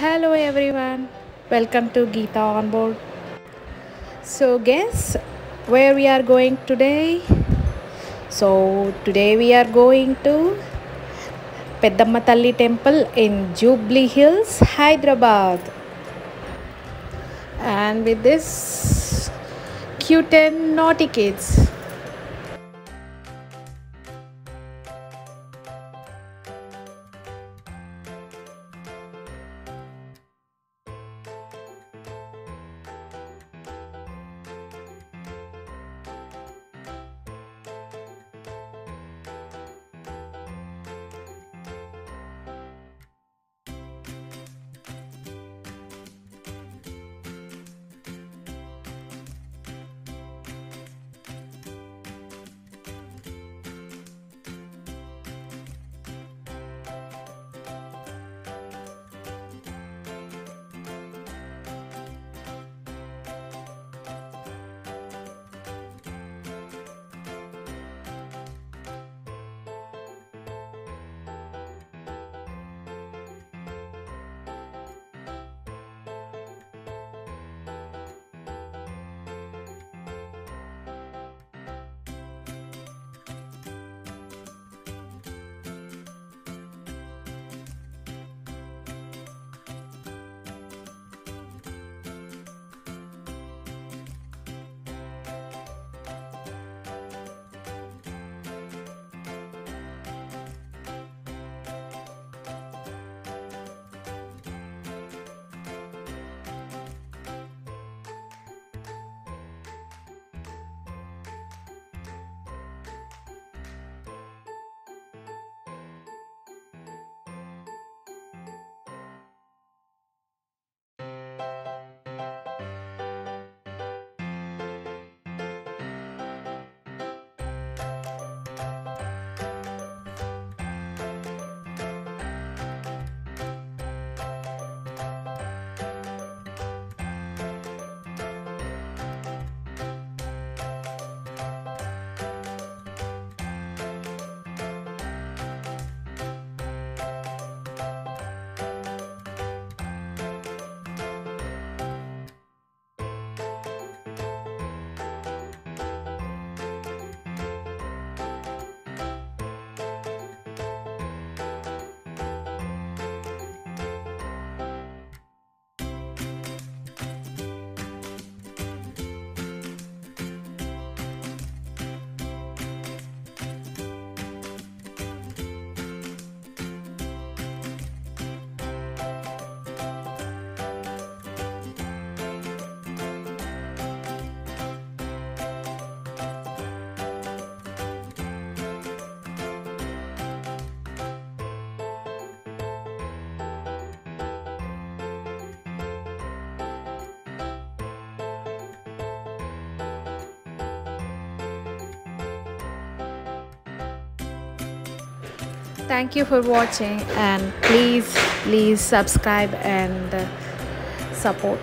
Hello everyone, welcome to Geeta on board. So, guess where we are going today? So, today we are going to Peddamma Temple in Jubilee Hills, Hyderabad. And with this cute and naughty kids. Thank you for watching and please please subscribe and uh, support.